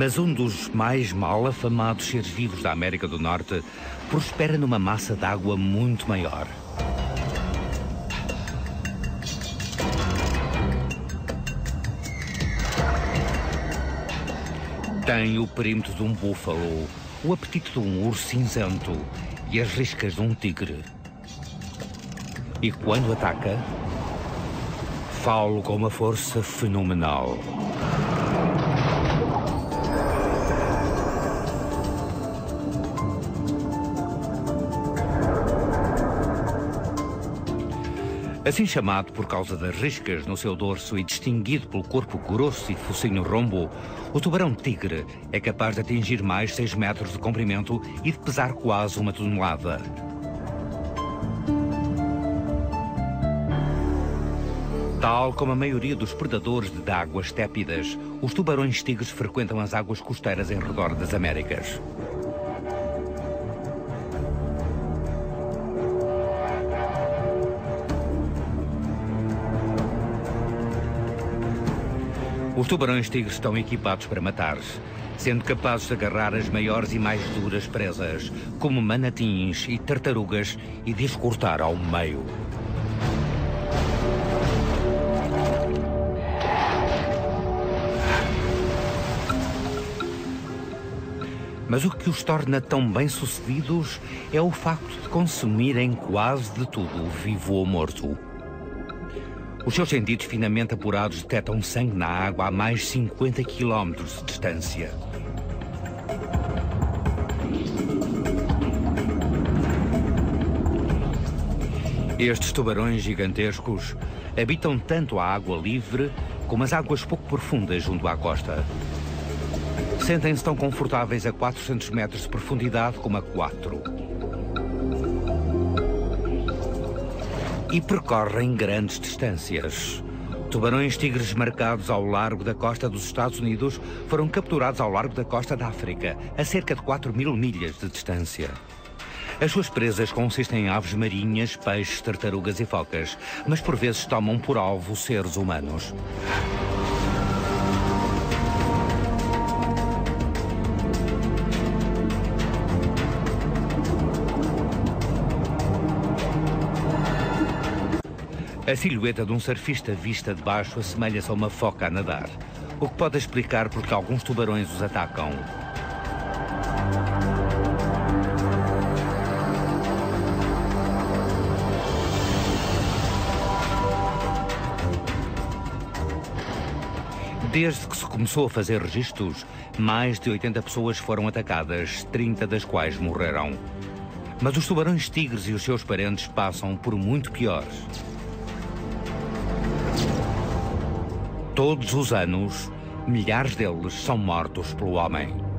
Mas um dos mais mal afamados seres vivos da América do Norte prospera numa massa d'água muito maior. Tem o perímetro de um búfalo, o apetite de um urso cinzento e as riscas de um tigre. E quando ataca, falo com uma força fenomenal. Assim chamado por causa das riscas no seu dorso e distinguido pelo corpo grosso e focinho rombo, o tubarão-tigre é capaz de atingir mais 6 metros de comprimento e de pesar quase uma tonelada. Tal como a maioria dos predadores de águas tépidas, os tubarões-tigres frequentam as águas costeiras em redor das Américas. Os tubarões-tigres estão equipados para matar, sendo capazes de agarrar as maiores e mais duras presas, como manatins e tartarugas, e de cortar ao meio. Mas o que os torna tão bem-sucedidos é o facto de consumirem quase de tudo, vivo ou morto. Os seus sentidos finamente apurados detectam sangue na água a mais 50 quilómetros de distância. Estes tubarões gigantescos habitam tanto a água livre como as águas pouco profundas junto à costa. Sentem-se tão confortáveis a 400 metros de profundidade como a 4. E percorrem grandes distâncias. Tubarões tigres marcados ao largo da costa dos Estados Unidos foram capturados ao largo da costa da África, a cerca de 4 mil milhas de distância. As suas presas consistem em aves marinhas, peixes, tartarugas e focas, mas por vezes tomam por alvo seres humanos. A silhueta de um surfista vista de baixo assemelha-se a uma foca a nadar, o que pode explicar porque alguns tubarões os atacam. Desde que se começou a fazer registros, mais de 80 pessoas foram atacadas, 30 das quais morreram. Mas os tubarões-tigres e os seus parentes passam por muito piores. Todos os anos, milhares deles são mortos pelo homem.